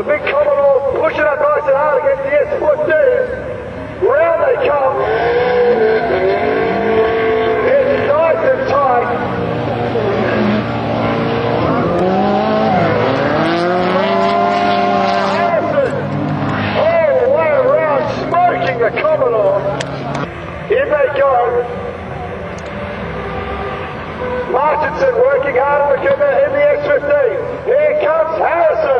The big Commodore pushing that nice and hard against the S14. Round they come. It's nice and tight. Harrison, all the way around, smoking the Commodore. Here they go. Martinson working hard on the in the S15. Here comes Harrison.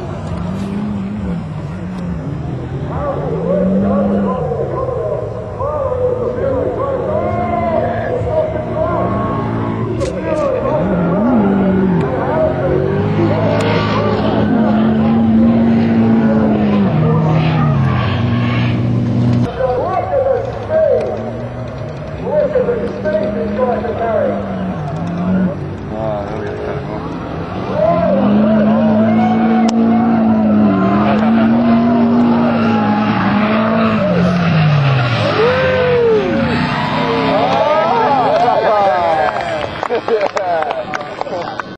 Space is going to carry.